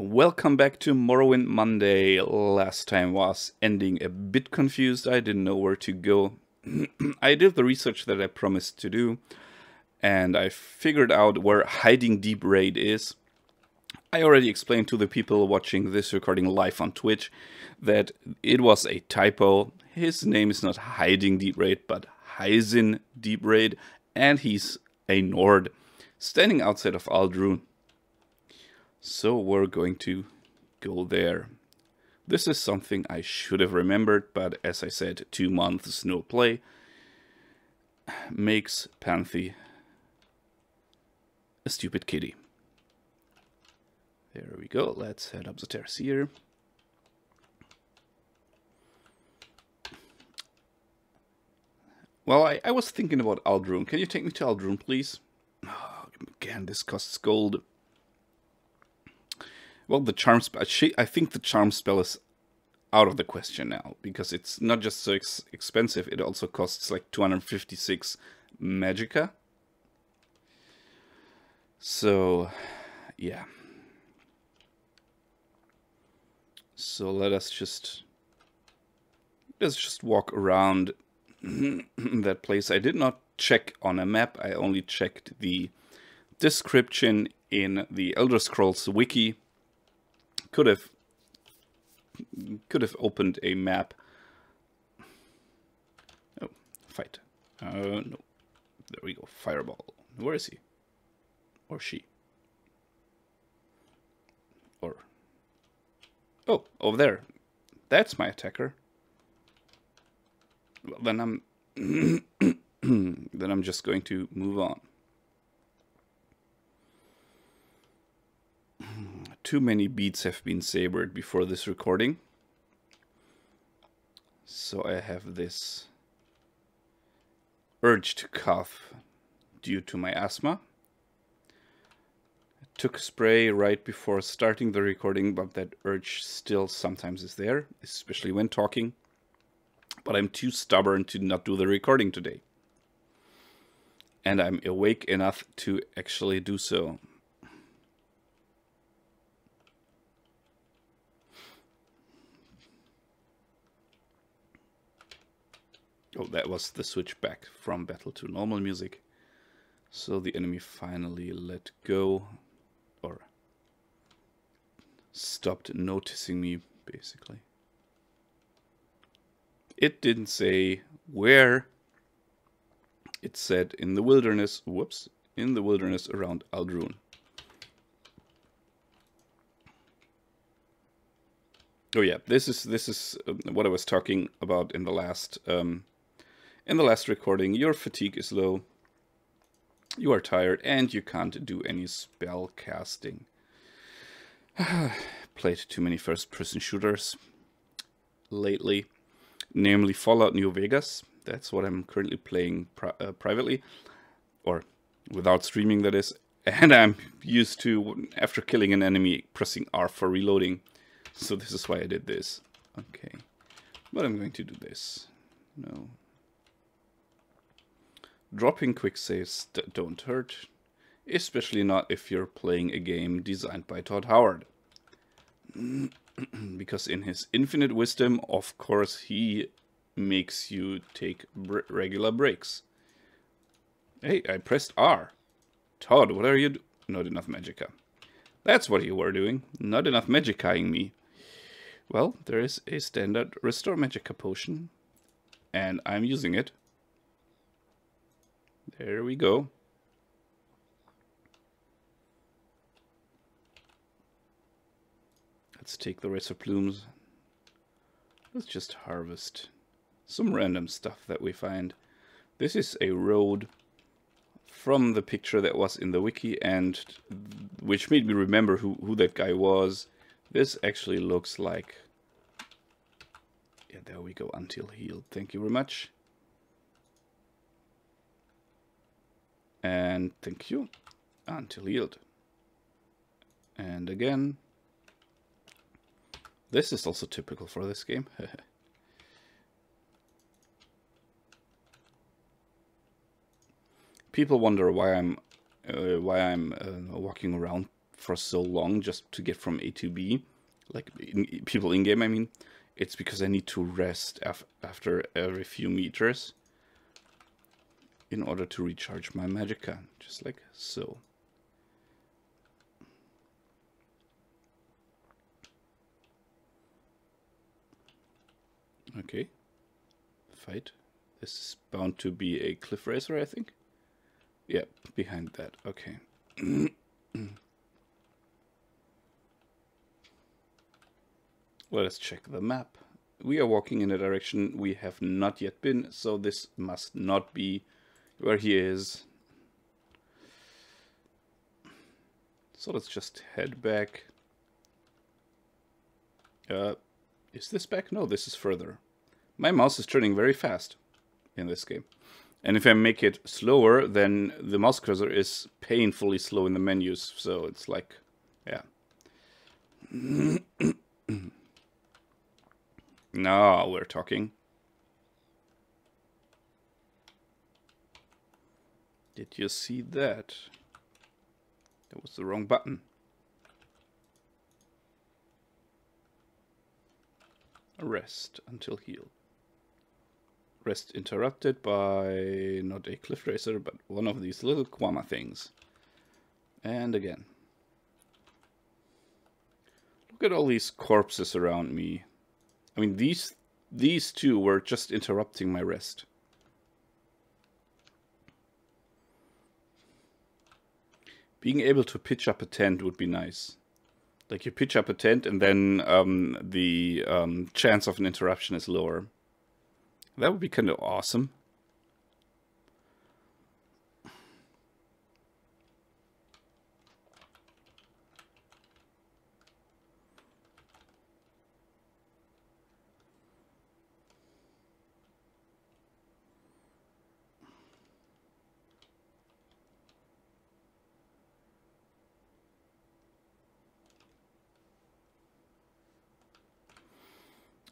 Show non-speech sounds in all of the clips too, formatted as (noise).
Welcome back to Morrowind Monday. Last time was ending a bit confused. I didn't know where to go. (clears throat) I did the research that I promised to do, and I figured out where Hiding Deep Raid is. I already explained to the people watching this recording live on Twitch that it was a typo. His name is not Hiding Deep Raid, but Heisen Deep Raid, and he's a Nord, standing outside of Ald'ruhn. So we're going to go there. This is something I should have remembered, but as I said, two months no play makes Panthi a stupid kitty. There we go. Let's head up the stairs here. Well, I, I was thinking about Ald'ruhn. Can you take me to Ald'ruhn, please? Oh, again, this costs gold. Well, the charm spell. I think the charm spell is out of the question now because it's not just so ex expensive. It also costs like 256 magicka. So, yeah. So let us just let's just walk around (clears throat) that place. I did not check on a map. I only checked the description in the Elder Scrolls wiki could have could have opened a map. Oh, fight. Uh, no. There we go. Fireball. Where is he? Or she? Or... Oh, over there. That's my attacker. Well, then I'm... (coughs) then I'm just going to move on. (clears throat) too many beats have been sabered before this recording. So I have this urge to cough due to my asthma. I took a spray right before starting the recording, but that urge still sometimes is there, especially when talking. But I'm too stubborn to not do the recording today. And I'm awake enough to actually do so. Oh, that was the switch back from battle to normal music. So the enemy finally let go, or stopped noticing me, basically. It didn't say where. It said in the wilderness, whoops, in the wilderness around Ald'ruhn. Oh yeah, this is this is um, what I was talking about in the last um, in the last recording, your fatigue is low, you are tired, and you can't do any spell casting. (sighs) Played too many first-person shooters lately, namely Fallout New Vegas. That's what I'm currently playing pri uh, privately, or without streaming, that is. (laughs) And I'm used to, after killing an enemy, pressing R for reloading. So this is why I did this. Okay. But I'm going to do this. No, Dropping quick saves don't hurt, especially not if you're playing a game designed by Todd Howard. (clears throat) because in his infinite wisdom, of course, he makes you take regular breaks. Hey, I pressed R. Todd, what are you do Not enough magicka. That's what you were doing. Not enough magickaing me. Well, there is a standard restore magicka potion, and I'm using it. There we go. Let's take the rest of plumes. Let's just harvest some random stuff that we find. This is a road from the picture that was in the wiki and which made me remember who, who that guy was. This actually looks like... Yeah, there we go, until healed. Thank you very much. And thank you. Until yield. And again. This is also typical for this game. (laughs) People wonder why I'm uh, why I'm uh, walking around for so long just to get from A to B, like in, people in game, I mean, it's because I need to rest af after every few meters in order to recharge my magicka, just like so. Okay, fight. This is bound to be a cliff racer, I think. Yeah, behind that. Okay. (clears throat) Let us check the map. We are walking in a direction we have not yet been, so this must not be where he is. So let's just head back. Uh, is this back? No, this is further. My mouse is turning very fast in this game. And if I make it slower, then the mouse cursor is painfully slow in the menus. So it's like, yeah. (clears throat) now we're talking. Did you see that? That was the wrong button. Rest until healed. Rest interrupted by not a cliff racer, but one of these little Kwama things. And again. Look at all these corpses around me. I mean, these these two were just interrupting my rest. Being able to pitch up a tent would be nice. Like you pitch up a tent and then um, the um, chance of an interruption is lower. That would be kind of awesome.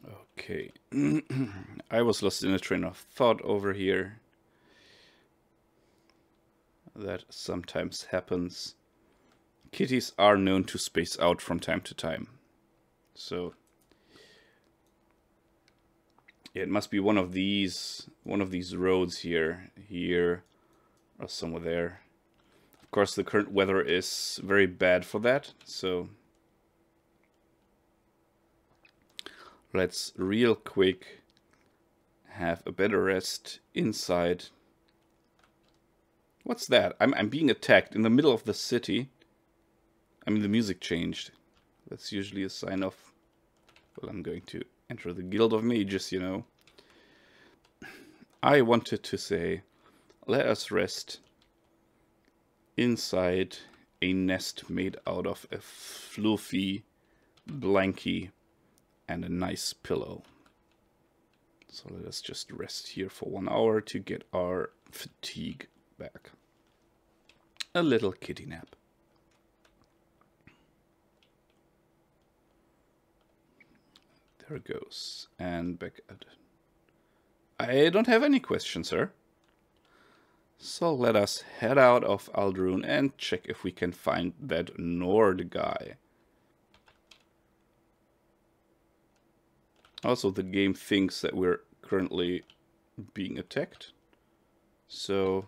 Okay. (clears throat) I was lost in a train of thought over here. That sometimes happens. Kitties are known to space out from time to time. So it must be one of these one of these roads here, here or somewhere there. Of course the current weather is very bad for that, so let's real quick have a better rest inside. What's that? I'm, I'm being attacked in the middle of the city. I mean, the music changed. That's usually a sign of... Well, I'm going to enter the Guild of Mages, you know. I wanted to say, let us rest inside a nest made out of a fluffy blankie and a nice pillow. So let us just rest here for one hour to get our fatigue back. A little kitty nap. There it goes. And back at... I don't have any questions, sir. So let us head out of Ald'ruhn and check if we can find that Nord guy. Also, the game thinks that we're currently being attacked. So,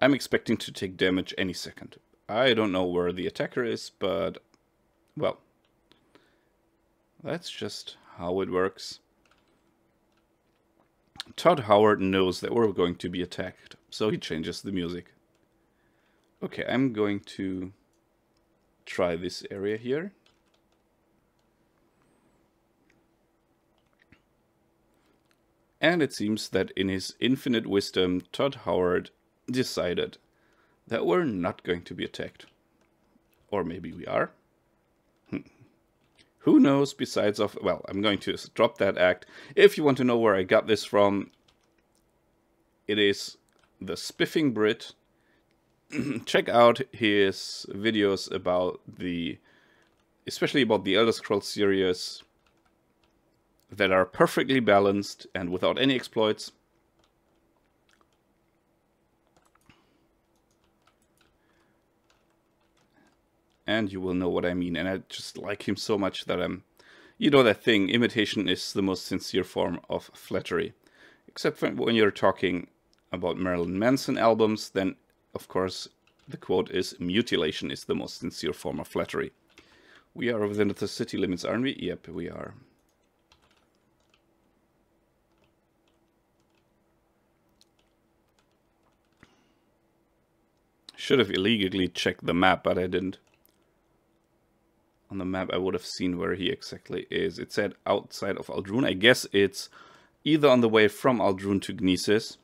I'm expecting to take damage any second. I don't know where the attacker is, but, well, that's just how it works. Todd Howard knows that we're going to be attacked, so he changes the music. Okay, I'm going to try this area here. And it seems that in his infinite wisdom, Todd Howard decided that we're not going to be attacked. Or maybe we are. Hmm. Who knows besides of... Well, I'm going to drop that act. If you want to know where I got this from, it is the Spiffing Brit. (clears throat) Check out his videos about the... Especially about the Elder Scrolls series, that are perfectly balanced and without any exploits. and you will know what I mean. And I just like him so much that I'm, you know, that thing, imitation is the most sincere form of flattery. Except when you're talking about Marilyn Manson albums, then of course the quote is mutilation is the most sincere form of flattery. We are within the city limits, aren't we? Yep, we are. Should have illegally checked the map, but I didn't. On the map, I would have seen where he exactly is. It said outside of Ald'ruhn. I guess it's either on the way from Ald'ruhn to Gnisis.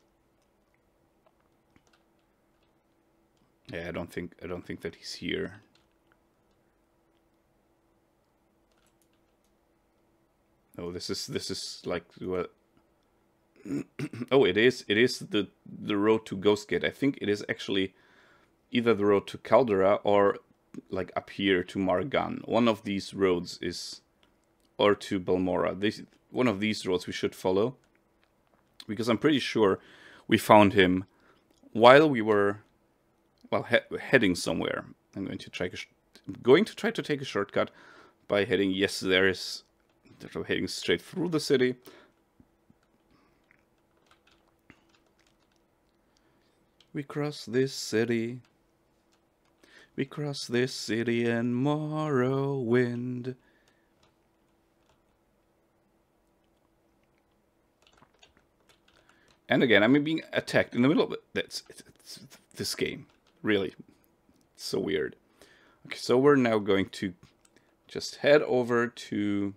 Yeah, I don't think I don't think that he's here. Oh, this is this is like what? (clears throat) oh, it is it is the the road to Ghostgate. I think it is actually either the road to Caldera or like up here to Maar Gan. One of these roads is, or to Balmora. This one of these roads we should follow, because I'm pretty sure we found him while we were, well, he heading somewhere. I'm going to try going to try to take a shortcut by heading. Yes, there is heading straight through the city. We cross this city we cross this city in Morrowind. And again, I'm being attacked in the middle of it. That's it's, it's, this game, really. It's so weird. Okay, so we're now going to just head over to.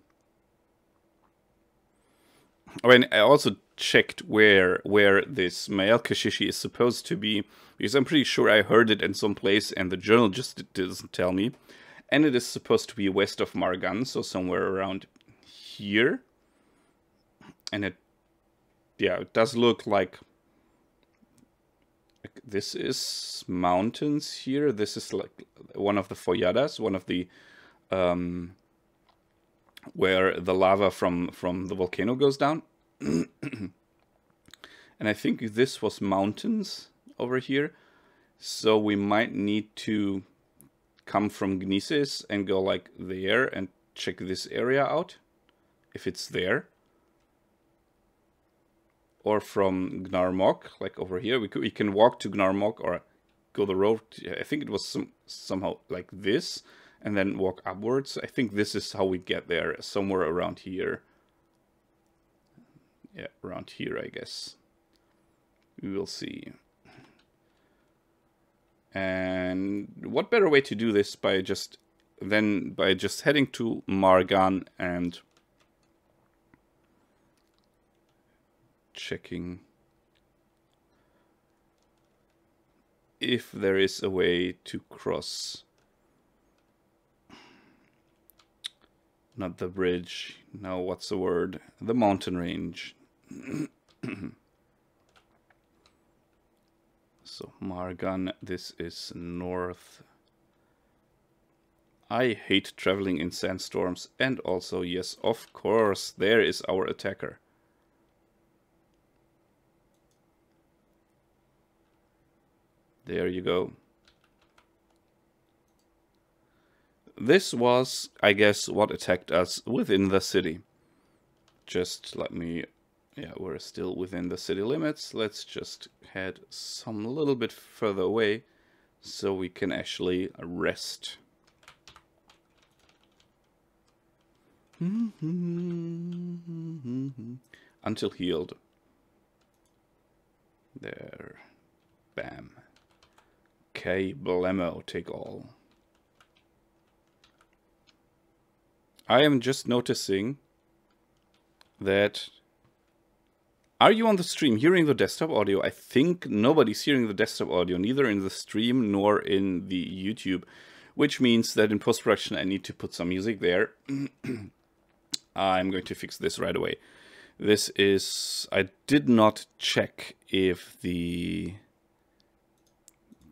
I mean, I also checked where where this Maelkashishi is supposed to be because I'm pretty sure I heard it in some place and the journal just doesn't tell me. And it is supposed to be west of Maar Gan, so somewhere around here. And it, yeah, it does look like, like this is mountains here. This is like one of the Foyadas, one of the um, where the lava from from the volcano goes down. (clears throat) and I think this was mountains over here. So we might need to come from Gnisis and go like there and check this area out, if it's there. Or from Gnaar Mok, like over here. We, could, we can walk to Gnaar Mok or go the road. I think it was some somehow like this and then walk upwards. I think this is how we get there, somewhere around here. Yeah, around here, I guess. We will see. And what better way to do this by just then by just heading to Maar Gan and checking if there is a way to cross not the bridge no what's the word the mountain range (clears throat) So Maar Gan, this is north. I hate traveling in sandstorms and also, yes, of course, there is our attacker. There you go. This was, I guess, what attacked us within the city. Just let me yeah, we're still within the city limits. Let's just head some little bit further away so we can actually rest. (laughs) Until healed. There. Bam. Okay, blammo, take all. I am just noticing that are you on the stream hearing the desktop audio? I think nobody's hearing the desktop audio, neither in the stream nor in the YouTube, which means that in post-production I need to put some music there. (clears throat) I'm going to fix this right away. This is... I did not check if the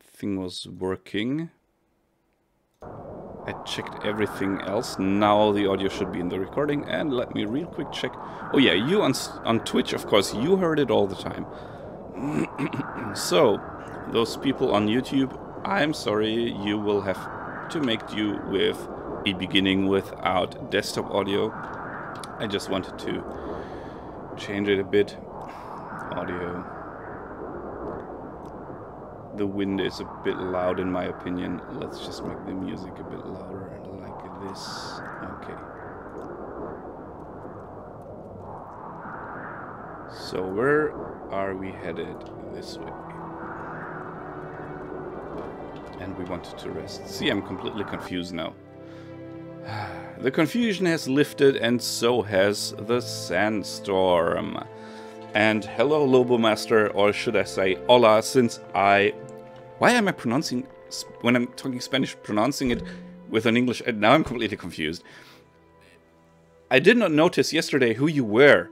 thing was working. I checked everything else. Now the audio should be in the recording. And let me real quick check. Oh yeah, you on, on Twitch, of course, you heard it all the time. (clears throat) so, those people on YouTube, I'm sorry, you will have to make do with a beginning without desktop audio. I just wanted to change it a bit. Audio. The wind is a bit loud in my opinion. Let's just make the music a bit louder like this. Okay. So where are we headed? This way. And we wanted to rest. See, I'm completely confused now. (sighs) The confusion has lifted and so has the sandstorm. And hello Lobo Master, or should I say hola, since I... Why am I pronouncing, when I'm talking Spanish, pronouncing it with an English... Now I'm completely confused. I did not notice yesterday who you were.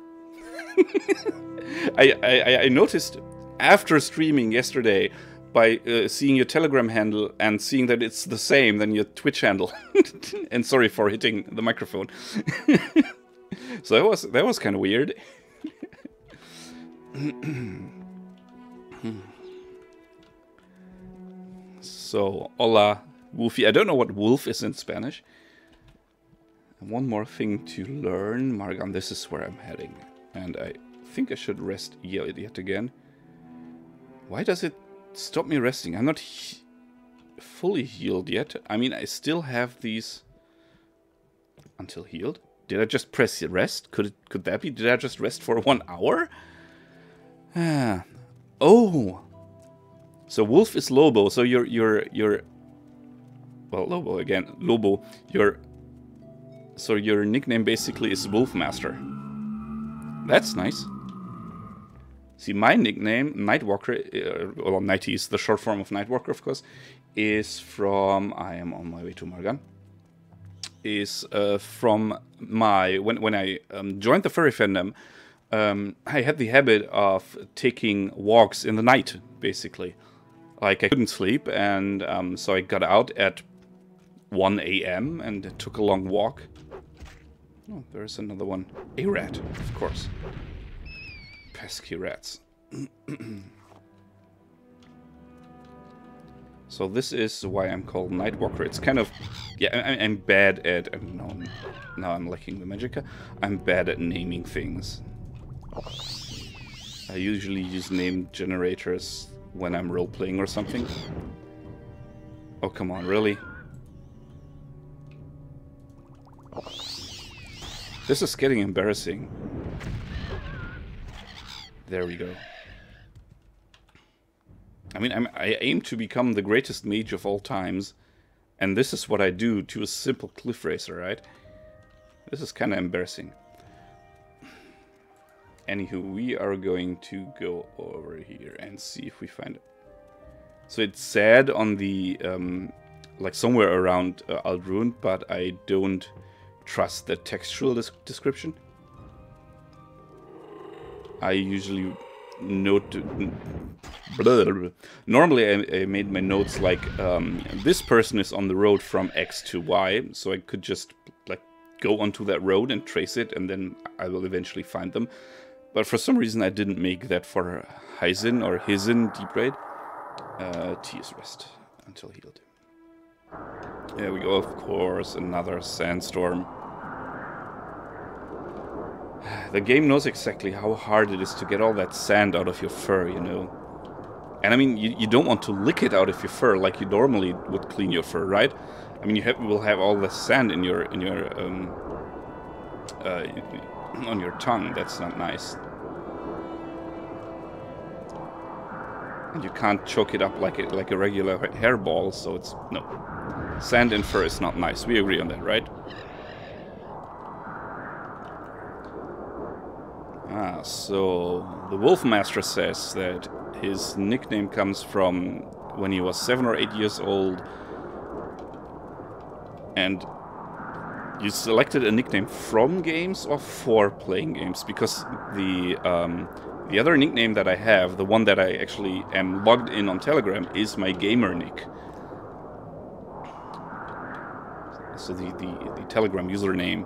(laughs) I, I, I noticed after streaming yesterday by uh, seeing your Telegram handle and seeing that it's the same than your Twitch handle. (laughs) and sorry for hitting the microphone. (laughs) so that was that was kind of weird. So, hola, Wolfie. I don't know what wolf is in Spanish. One more thing to learn. Maar Gan, this is where I'm heading. And I think I should rest yet again. Why does it stop me resting? I'm not he fully healed yet. I mean, I still have these until healed. Did I just press rest? Could it, could that be? Did I just rest for one hour? Oh. So Wolf is Lobo. So you're you're you're well Lobo again. Lobo. Your so your nickname basically is Wolfmaster. That's nice. See, my nickname, Nightwalker, uh, well, Nighty is the short form of Nightwalker, of course, is from, I am on my way to Maar Gan, is uh, from my, when, when I um, joined the furry fandom, um, I had the habit of taking walks in the night, basically. Like, I couldn't sleep, and um, so I got out at 1 a.m. and took a long walk. Oh, there's another one. A rat, of course pesky rats. (clears throat) so this is why I'm called Nightwalker. It's kind of... Yeah, I, am bad at... No, now I'm lacking the Magicka. I'm bad at naming things. I usually use name generators when I'm role-playing or something. Oh, come on, really? This is getting embarrassing. There we go. I mean, I'm, i aim to become the greatest mage of all times, and this is what I do to a simple cliff racer, right? This is kind of embarrassing. Anywho, we are going to go over here and see if we find it. So it's said on the, um, like somewhere around uh, Ald'ruhn, but I don't trust the textual description. I usually note. Blah, (laughs) blah, blah. Normally, I, I, made my notes like um, this person is on the road from X to Y, so I could just like go onto that road and trace it, and then I will eventually find them. But for some reason, I didn't make that for Hyzin or Hizin deep raid. Uh, T is rest until healed. There we go, of course, another sandstorm. (sighs) The game knows exactly how hard it is to get all that sand out of your fur, you know. And I mean, you, you don't want to lick it out of your fur like you normally would clean your fur, right? I mean, you have, will have all the sand in your in your um, uh, (clears throat) on your tongue. That's not nice. And you can't choke it up like a, like a regular hairball, so it's no. Sand in fur is not nice. We agree on that, right? Ah, so the Wolfmaster says that his nickname comes from when he was seven or eight years old. And you selected a nickname from games or for playing games? Because the um, the other nickname that I have, the one that I actually am logged in on Telegram, is my gamer nick. So the, the, the Telegram username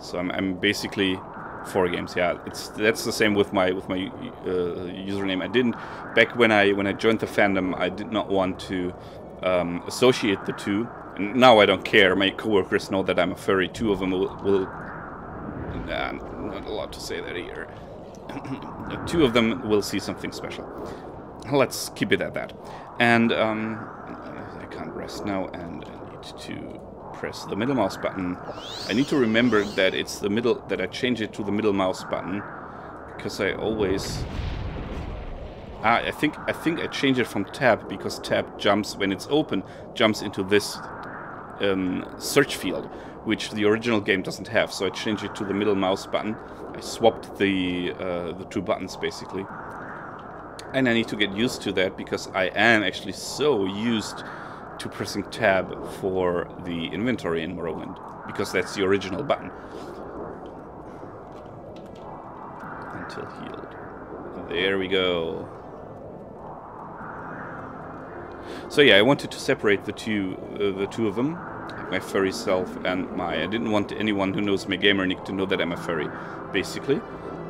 So I'm, I'm basically Four games, yeah. It's that's the same with my with my uh, username. I didn't back when I when I joined the fandom. I did not want to um, associate the two. And now I don't care. My coworkers know that I'm a furry. Two of them will. will nah, not allowed to say that here. (clears throat) two of them will see something special. Let's keep it at that. And um, I can't rest now, and I need to press the middle mouse button. I need to remember that it's the middle, that I change it to the middle mouse button, because I always... Ah, I think I think I change it from tab because tab jumps when it's open jumps into this um, search field, which the original game doesn't have. So I changed it to the middle mouse button. I swapped the uh, the two buttons basically, and I need to get used to that because I am actually so used to pressing tab for the inventory in Morrowind, because that's the original button. Until healed. There we go. So yeah, I wanted to separate the two, uh, the two of them, my furry self and my. I didn't want anyone who knows my gamer nick to know that I'm a furry, basically,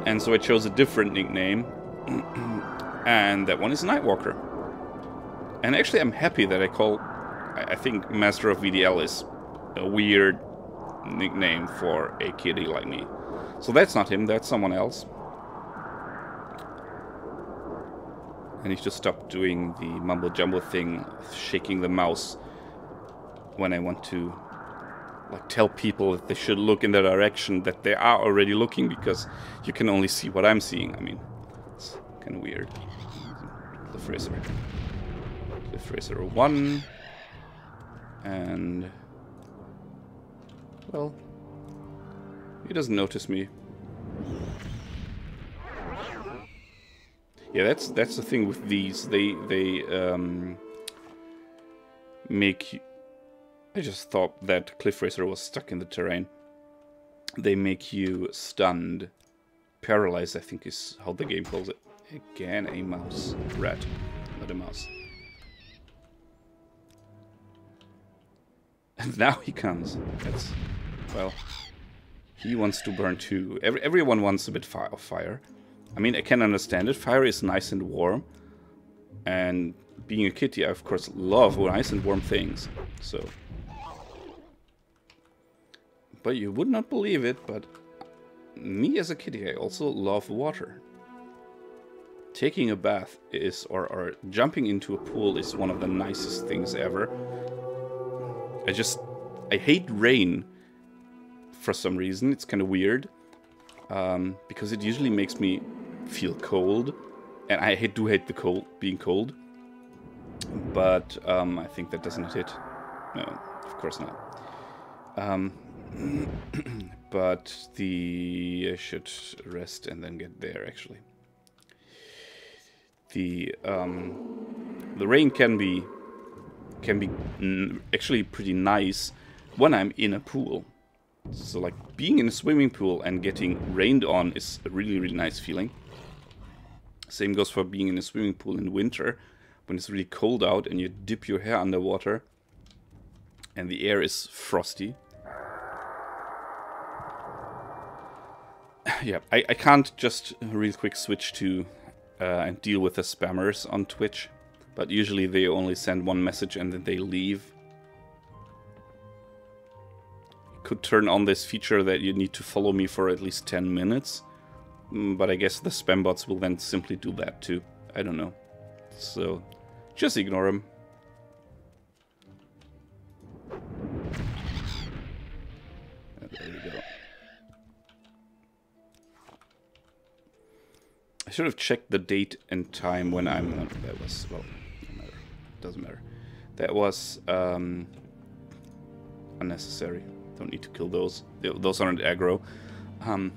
and so I chose a different nickname, (clears throat) and that one is Nightwalker. And actually, I'm happy that I call I think Master of VDL is a weird nickname for a kitty like me. So that's not him, that's someone else. I need to stop doing the mumble jumble thing, of shaking the mouse when I want to like tell people that they should look in the direction that they are already looking because you can only see what I'm seeing. I mean, it's kind of weird. The Fraser. The Fraser 1. And... Well... He doesn't notice me. Yeah, that's that's the thing with these. They they um, make. I just thought that Cliff Racer was stuck in the terrain. They make you stunned, paralyzed. I think is how the game calls it. Again, a mouse, rat, not a mouse. And (laughs) now he comes. That's, well, he wants to burn too. Every, everyone wants a bit of fire. I mean, I can understand it. Fire is nice and warm. And being a kitty, I of course love nice and warm things. So. But you would not believe it, but me as a kitty, I also love water. Taking a bath is, or, or jumping into a pool is one of the nicest things ever. I just, I hate rain for some reason. It's kind of weird. Um, because it usually makes me feel cold. And I do hate the cold, being cold. But um, I think that doesn't hit. No, of course not. Um, (clears throat) but the... I should rest and then get there, actually. The, um, the rain can be can be actually pretty nice when I'm in a pool. So like being in a swimming pool and getting rained on is a really, really nice feeling. Same goes for being in a swimming pool in winter when it's really cold out and you dip your hair underwater and the air is frosty. (sighs) yeah, I, I can't just real quick switch to uh, and deal with the spammers on Twitch but usually they only send one message and then they leave. Could turn on this feature that you need to follow me for at least 10 minutes, but I guess the spam bots will then simply do that too. I don't know. So, just ignore them. There we go. I should have checked the date and time when I'm... That was, well, doesn't matter. That was um, unnecessary. Don't need to kill those. Those aren't aggro. Um,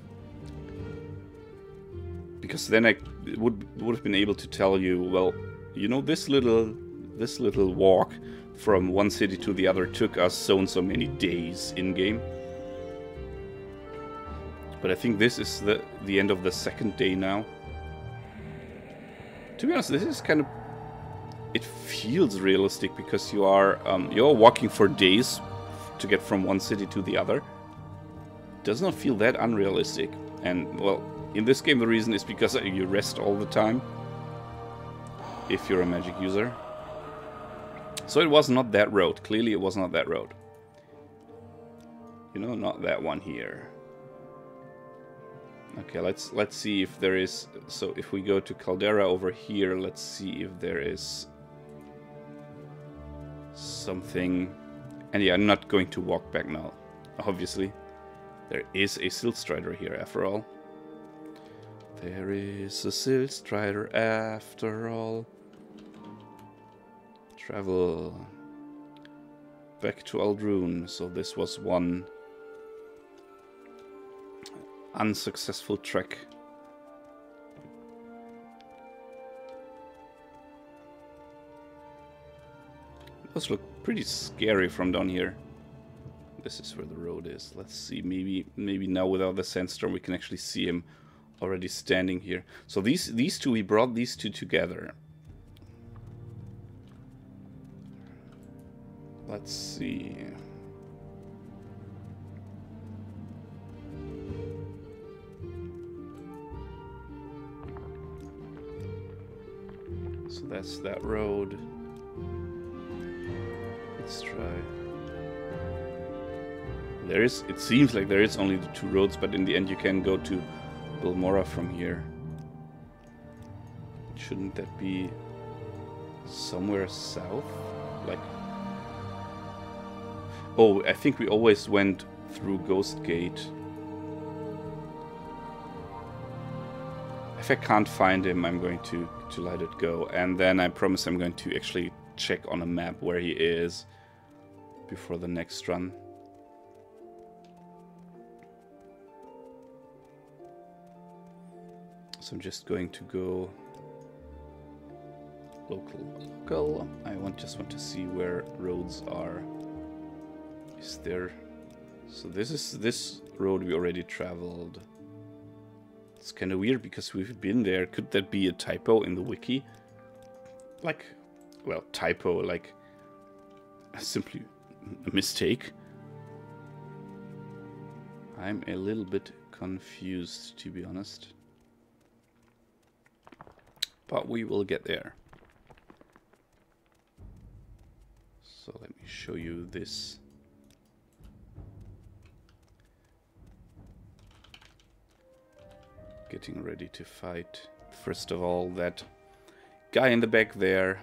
because then I would would have been able to tell you, well, you know, this little this little walk from one city to the other took us so and so many days in game. But I think this is the the end of the second day now. To be honest, this is kind of it feels realistic because you are um, you're walking for days to get from one city to the other. Does not feel that unrealistic. And, well, in this game the reason is because you rest all the time. If you're a magic user. So it was not that road. Clearly it was not that road. You know, not that one here. Okay, let's let's see if there is so if we go to Caldera over here, let's see if there is something and yeah, I'm not going to walk back now, obviously. There is a Silt Strider here after all. There is a Silt Strider after all. Travel back to Ald'ruhn. So this was one unsuccessful trek. Those look pretty scary from down here. This is where the road is. Let's see, maybe maybe now without the sandstorm we can actually see him already standing here. So these these two, we brought these two together. Let's see. So that's that road. Let's try. There is, it seems like there is only the two roads, but in the end you can go to Balmora from here. Shouldn't that be somewhere south? Like... Oh, I think we always went through Ghost Gate. If I can't find him, I'm going to, to let it go. And then I promise I'm going to actually check on a map where he is before the next run. So I'm just going to go local local. I want just want to see where roads are. Is there so this is this road we already traveled. It's kind of weird because we've been there. Could that be a typo in the wiki? Like, well, typo, like simply a mistake. I'm a little bit confused, to be honest. But we will get there. So let me show you this. Getting ready to fight. First of all, that guy in the back there.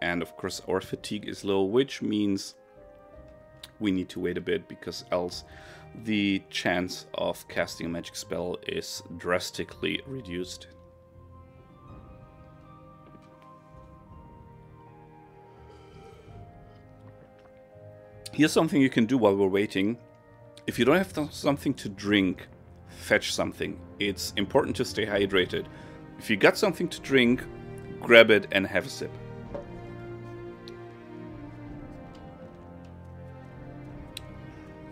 And of course our fatigue is low, which means we need to wait a bit because else the chance of casting a magic spell is drastically reduced. Here's something you can do while we're waiting. If you don't have something to drink, fetch something. It's important to stay hydrated. If you got something to drink, grab it and have a sip.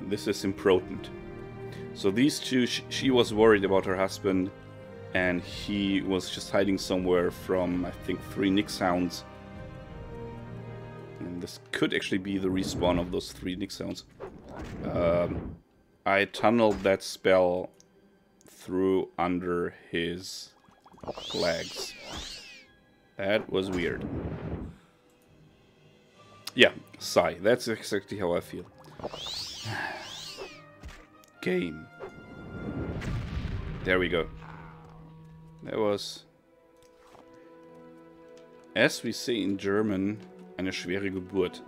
This is important. So these two, she was worried about her husband and he was just hiding somewhere from, I think, three Nixhounds and this could actually be the respawn of those three Nixhounds. Um, I tunneled that spell through under his legs. That was weird. Yeah, sigh. That's exactly how I feel. (sighs) Game. There we go. That was... As we say in German, Eine schwere Geburt.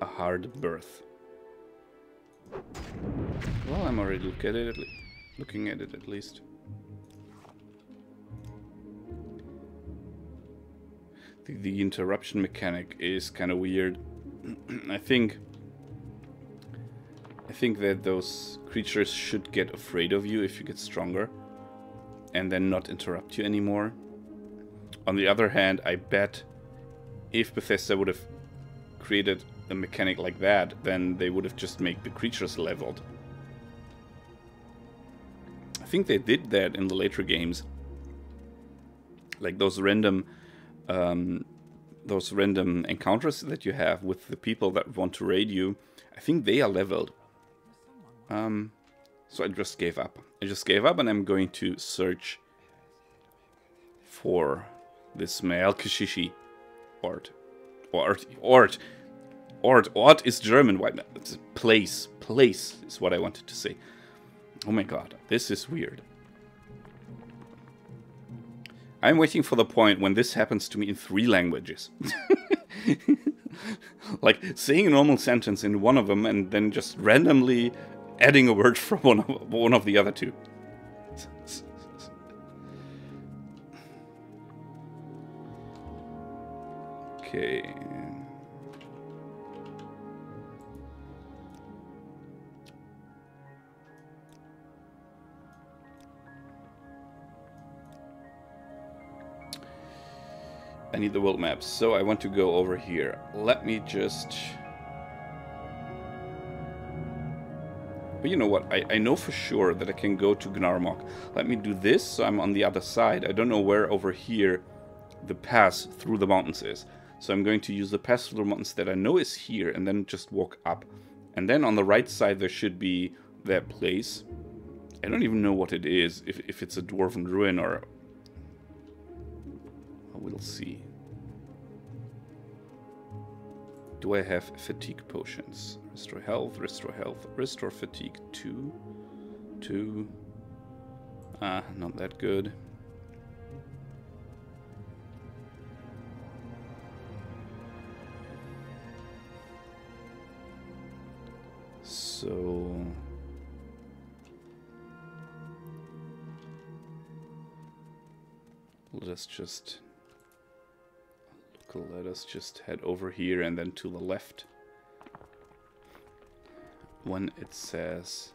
A hard birth. Well, I'm already look at it looking at it at least. The, the interruption mechanic is kind of weird. (clears throat) I think I think that those creatures should get afraid of you if you get stronger and then not interrupt you anymore. On the other hand, I bet if Bethesda would have created a mechanic like that, then they would have just made the creatures leveled. I think they did that in the later games. Like those random um, those random encounters that you have with the people that want to raid you, I think they are leveled. Um, So I just gave up. I just gave up and I'm going to search for this Maelkashishi Ort. Ort. Ort. Ort. Ort is German. Why? Place. Place is what I wanted to say. Oh my god. This is weird. I'm waiting for the point when this happens to me in three languages. (laughs) like saying a normal sentence in one of them and then just randomly adding a word from one of, one of the other two. Okay. I need the world maps, so I want to go over here. Let me just... But you know what, I, I know for sure that I can go to Gnaar Mok. Let me do this, so I'm on the other side. I don't know where over here the pass through the mountains is. So I'm going to use the through mountains that I know is here, and then just walk up. And then on the right side there should be that place. I don't even know what it is, if, if it's a dwarven ruin or... We'll see. Do I have fatigue potions? Restore health, restore health, restore fatigue. Two. Two. Ah, not that good. So... Let us just let us just head over here and then to the left. When it says...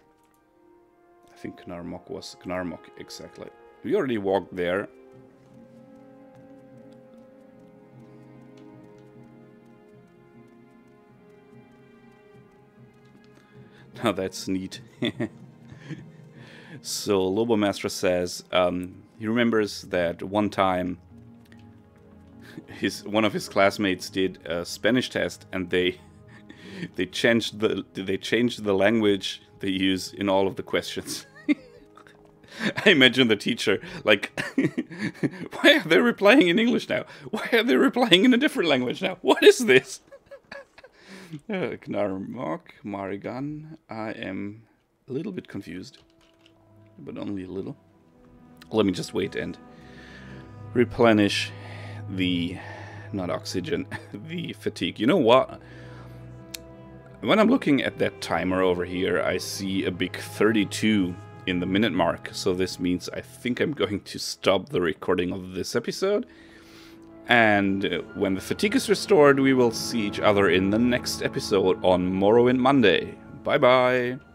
I think Gnaar Mok was... Gnaar Mok, exactly. We already walked there. Now (laughs) that's neat. (laughs) so Lobo Master says um, he remembers that one time (laughs) his one of his classmates did a Spanish test and they they changed the they changed the language they use in all of the questions. I imagine the teacher like why are they replying in English now? Why are they replying in a different language now? What is this? (laughs) uh, Gnaar Mok, Marigan, I am a little bit confused, but only a little. Let me just wait and replenish the, not oxygen, (laughs) the fatigue. You know what? When I'm looking at that timer over here, I see a big 32 in the minute mark. So this means I think I'm going to stop the recording of this episode. And when the fatigue is restored, we will see each other in the next episode on Morrowind Monday. Bye bye!